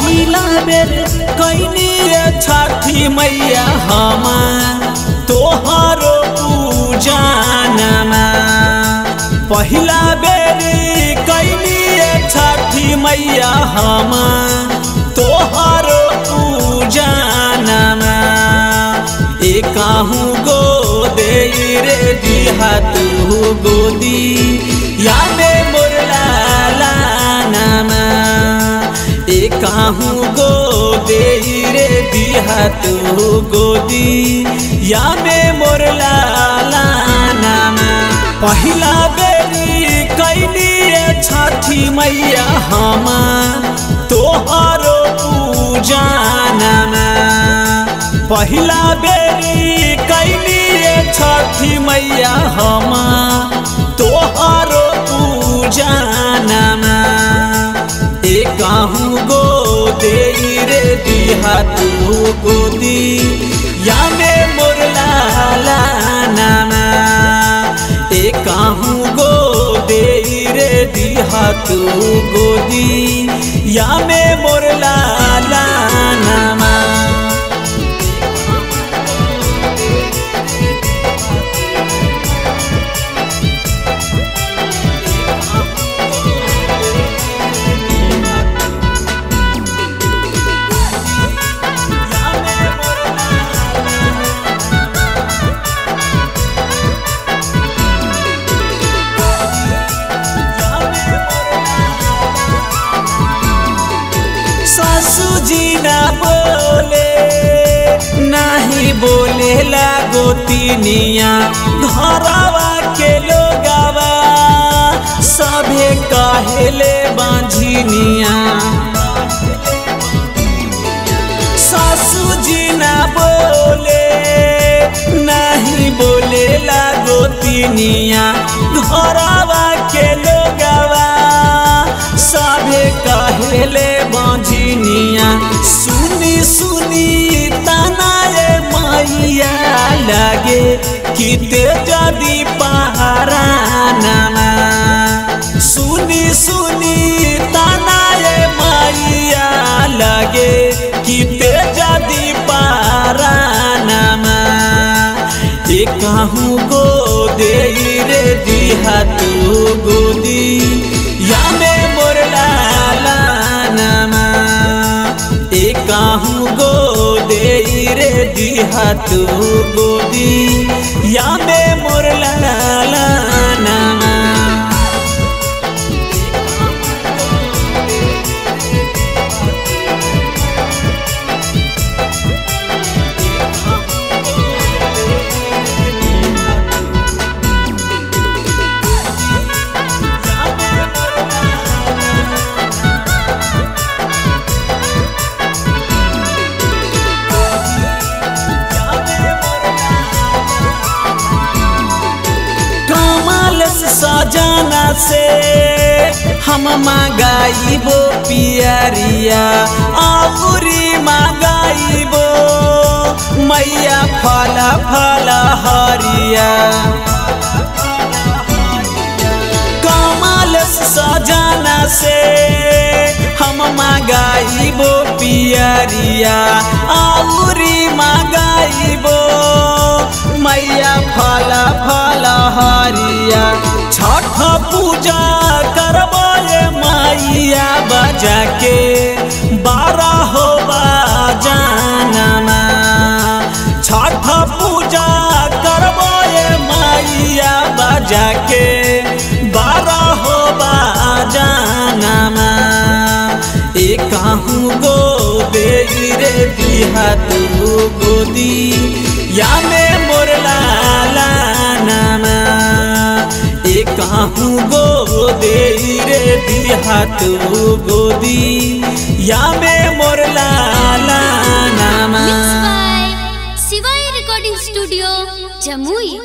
पहिला बेर कैनी छठी मैया हम तोहरो पूजानमा पहिला बेर कैनी छठी मैया हम तोहरो पूजानमा एकाहू गो दे रे दिहा तू गोदी यामे एकाहू गो दे रे दिहा तू गोदी? या यामे मोरला नामा? पहला बेरी कैली छठी मैया हम। तोहरो पूजानमा पहिला बेरी कैली छठी मैया हम। तोहरो पूजानमा एकाहू गो दे रे हाथ तू गोदी यामे मोरला एक कहूँ गो दे रे दिहा तू गोदी यामे मोरला सासू जी ना बोले, नहीं बोले लागो तीनिया। घरवा के लोगवा, सभे कहेले बांझिनिया। सासू जी ना बोले, नहीं बोले लागो तीनिया। घरवा के सभे कहेले बांझिनिया। सुनी सुनी तनाए मैया लगे कि ते जदी पहारा नामा सुनी सुनी तनाए मैया लगे कि ते जदी पहारा नामा एकहू गो दे रे दिहा तू गोदी। दिहा तू गोदी यामे से। हम मांगाइबो पियरिया आउरी मांगाइबो मैया फल फल हरिया। कमल सजाना से हम मांगाइबो पियरिया आउरी मांगाइबो के बारह हो बजानमा छठ पूजा करबो मैया बजा के बारह हो बजानमा एकाहू गो दे रे गोदी। यामे मोरला रे दी हाथ वो गोदी या मे मोर लाला नामा। शिवाय रिकॉर्डिंग स्टूडियो जमुई